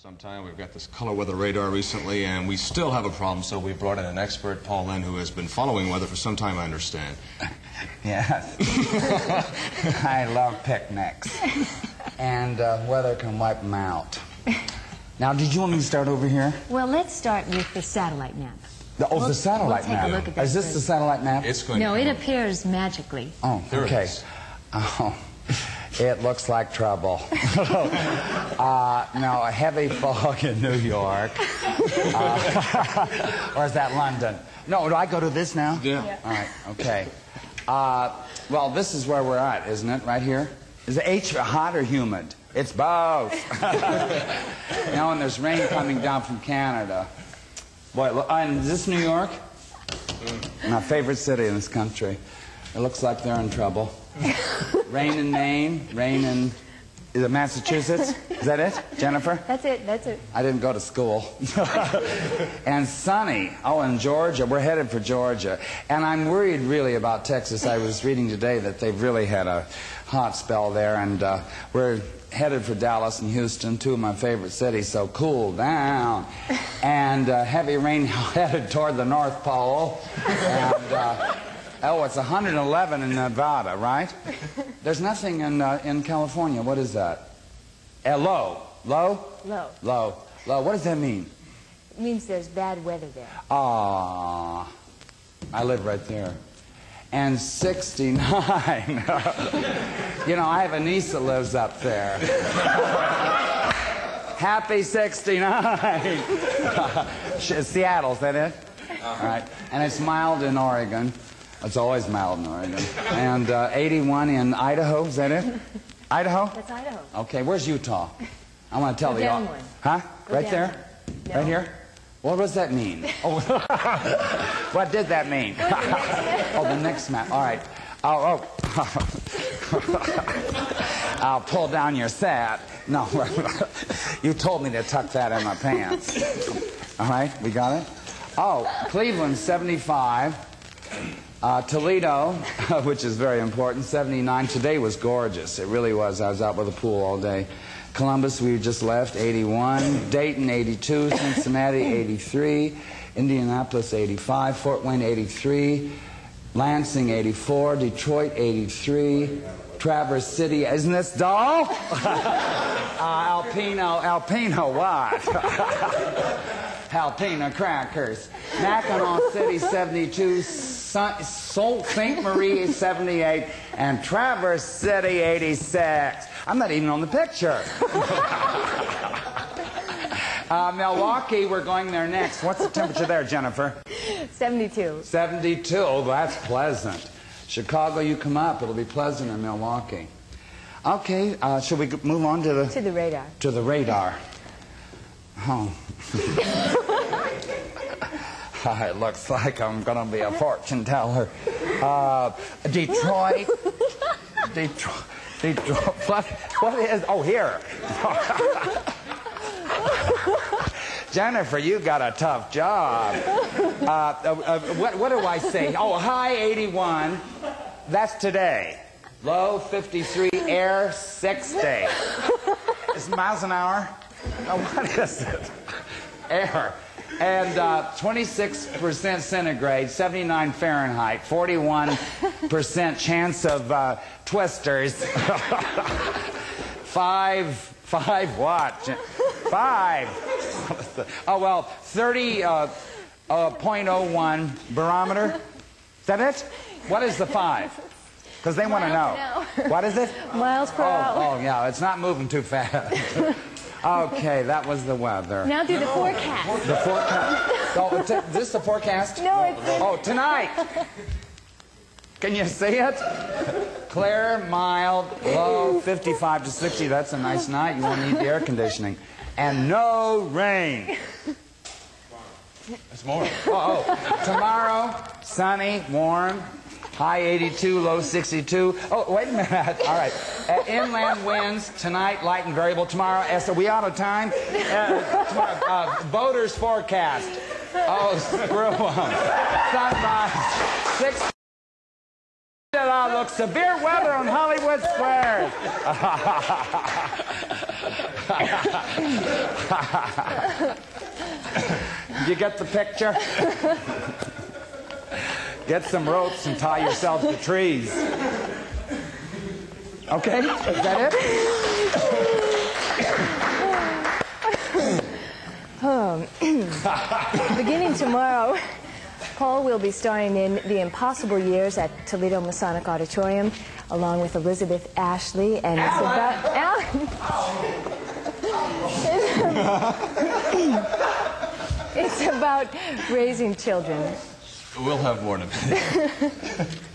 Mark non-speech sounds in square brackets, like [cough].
some time. We've got this color weather radar recently, and we still have a problem, so we brought in an expert, Paul Lynde, who has been following weather for some time, I understand. [laughs] Yes. [laughs] I love picnics. And uh, weather can wipe them out. Now, did you want me to start over here? Well, let's start with the satellite map. The, oh, We'll- the satellite we'll take a map. look at that Is this the satellite map? It's going No, to it appears magically. Oh, There okay. is. Oh, it looks like trouble. [laughs] uh, no, a heavy [laughs] fog in New York. Uh, [laughs] or is that London? No, do I go to this now? Yeah. Yeah. All right, okay. Uh, well, this is where we're at, isn't it? Right here? Is the H hot or humid? It's both. now, and there's rain coming down from Canada. Boy, look, and is this New York? My favorite city in this country. It looks like they're in trouble. rain in Maine, rain in is it Massachusetts? Is that it, Jennifer? That's it, that's it. I didn't go to school. [laughs] and sunny. Oh, in Georgia. We're headed for Georgia. And I'm worried really about Texas. I was reading today that they've really had a hot spell there. And uh, we're headed for Dallas and Houston, two of my favorite cities. So cool down. [laughs] And uh, heavy rain [laughs] headed toward the North Pole. And. Uh, Oh, it's 111 in Nevada, right? [laughs] There's nothing in uh, in California. What is that? Uh, low, low, Low. low, low. What does that mean? It means there's bad weather there. Ah, I live right there. And 69. [laughs] you know, I have a niece that lives up there. [laughs] Happy 69. Seattle, is that it? All right. And it's mild in Oregon. It's always mild in Oregon. And uh, 81 in Idaho, is that it? Idaho? That's Idaho. Okay, where's Utah? I want to tell Go down one. Huh? Go right down there? one. Right here? What does that mean? [laughs] Oh, [laughs] what did that mean? [laughs] oh, the next map. All right. Oh, oh. I'll pull down your set. No, you told me to tuck that in my pants. All right, we got it? Oh, Cleveland, 75. Uh, Toledo, [laughs] which is very important, 79. Today was gorgeous. It really was. I was out by the pool all day. Columbus, we just left, 81. Dayton, 82. [laughs] Cincinnati, 83. Indianapolis, 85. Fort Wayne, 83. Lansing, 84. Detroit, 83. Traverse City, isn't this dull? [laughs] uh, Alpena, Alpena, what? Alpina crackers. Mackinaw City, 72. Sa- Sault Ste. Marie, 78. And Traverse City, 86. I'm not even on the picture. [laughs] uh, Milwaukee, we're going there next. What's the temperature there, Jennifer? 72. 72. Oh, that's pleasant. Chicago, you come up. It'll be pleasant in Milwaukee. Okay, uh, should we move on to the To the radar. to the radar? Oh. [laughs] it looks like I'm going to be a fortune teller. Uh, Detroit. Detroit. Detroit. What, what is? Oh, here. [laughs] Jennifer, you got a tough job. Uh, uh, uh, what, what do I say? Oh, high 81. That's today. Low 53. Air 60. Is miles an hour? Oh, what is it? Air. And uh, 26% centigrade, 79 Fahrenheit, 41% [laughs] chance of uh, twisters. [laughs] five, five what? Five. [laughs] oh, well, 30, uh, uh, 0.01 barometer. Is that it? What is the five? Because they want to know. An What is it? Miles per Oh, hour. oh, yeah, it's not moving too fast. Okay, that was the weather. Now do the forecast. The forecast. Oh, t- is this the forecast? No, it's Oh, tonight. Can you see it? Clear, mild, low, 55 to 60. That's a nice night. You won't need the air conditioning. And no rain. It's more. Oh, oh. tomorrow, sunny, warm, high 82, low 62. Oh, wait a minute. [laughs] All right. Uh, inland winds tonight, light and variable. Tomorrow, are we out of time? Uh, tomorrow, uh, voters forecast. Oh, screw 'em. Sunrise, six. I Look, severe weather on Hollywood Square. [laughs] you get the picture? [laughs] Get some ropes and tie yourselves to trees. Okay? Is that it? Um, [coughs] beginning tomorrow, Paul will be starring in The Impossible Years at Toledo Masonic Auditorium, along with Elizabeth Ashley, and it's about Alan. [laughs] it's about raising children. We'll have more in a minute. [laughs]